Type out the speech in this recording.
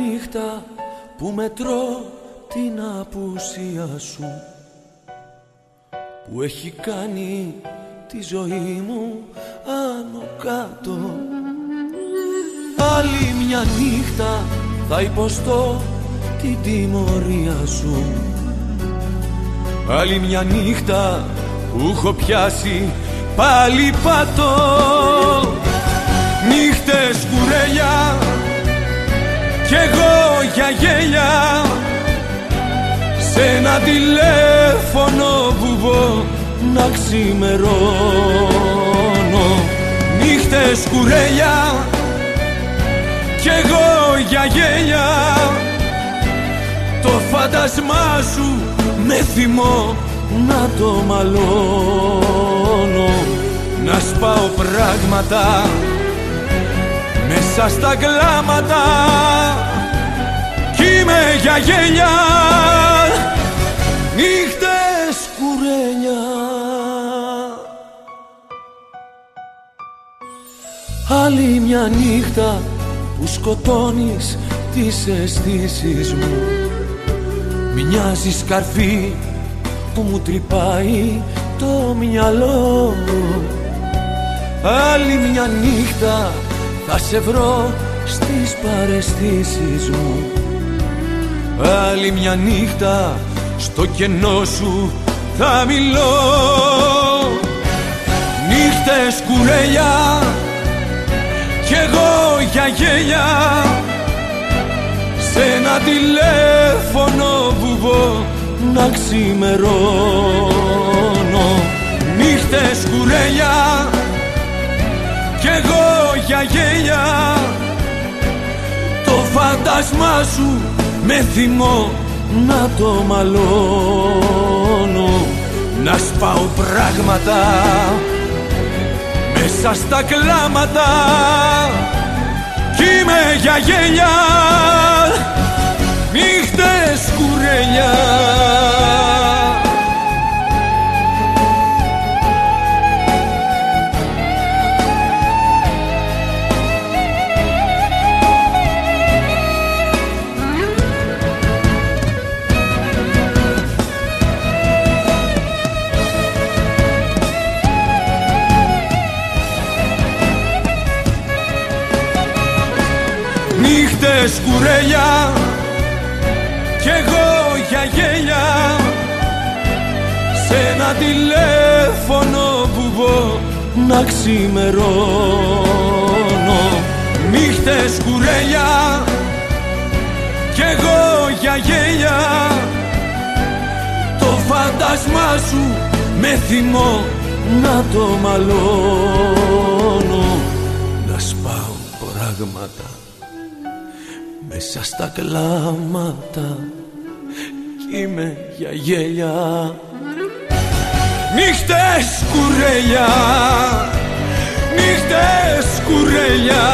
μια νύχτα που μετρώ την απουσία σου που έχει κάνει τη ζωή μου άνω κάτω. Άλλη μια νύχτα θα υποστώ την τιμωρία σου. Άλλη μια νύχτα που έχω πιάσει πάλι πατώ Νύχτες κουρέλια κι εγώ για γέλια σε ένα τηλέφωνο βουβό να ξημερώνω. Νύχτες κουρέλια κι εγώ για γέλια. Το φάντασμά σου με θυμό να το μαλώνω. Να σπάω πράγματα μέσα στα κλάματα κι είμαι για γέλια. Νύχτες κουρένια. Άλλη μια νύχτα που σκοτώνεις τις αισθήσεις μου. Μοιάζεις καρφί που μου τρυπάει το μυαλό Άλλη μια νύχτα θα σε βρω στις παρεστήσεις μου. Άλλη μια νύχτα στο κενό σου θα μιλώ. Νύχτες κουρέλια κι εγώ για γέλια. Σε ένα τηλέφωνο βουβό να ξημερώνω. Νύχτες κουρέλια κι εγώ για γέλια το φάντασμά σου με θυμό να το μαλώνω. Να σπάω πράγματα μέσα στα κλάματα κι είμαι για γέλια. Νύχτες κουρέλια Νύχτες κουρέλια κι εγώ για γέλια. Σε ένα τηλέφωνο βουβό να ξημερώνω. Νύχτες κουρέλια κι εγώ για γέλια. Το φάντασμά σου με θυμό να το μαλώνω. Να σπάω πράγματα μέσα στα κλάματα κι είμαι για γέλια. Νύχτες κουρέλια Νύχτες κουρέλια Νύχτες κουρέλια